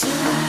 Turning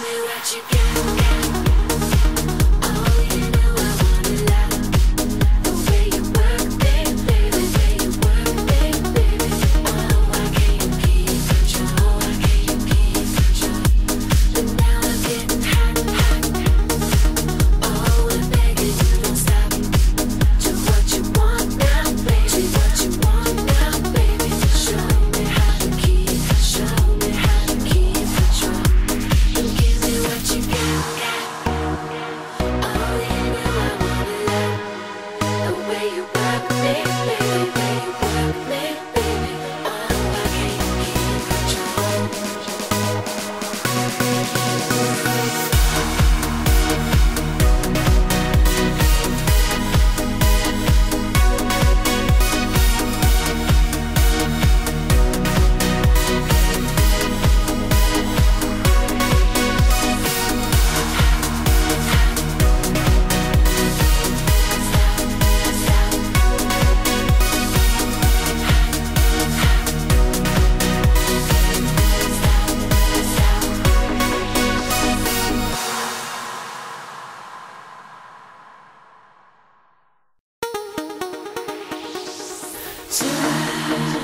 me what you can. time.